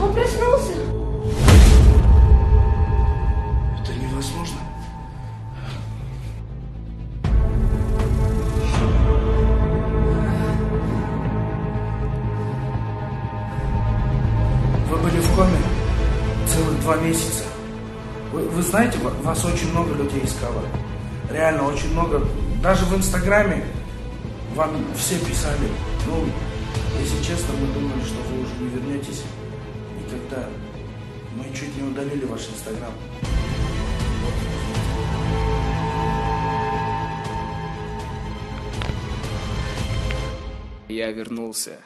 Он проснулся. Это невозможно. Вы были в коме целых два месяца. Вы, вы знаете, ва- вас очень много людей искало. Реально очень много. Даже в Инстаграме вам все писали. Ну, если честно, мы думали, что вы уже не. Тогда мы чуть не удалили ваш Инстаграм. Я вернулся.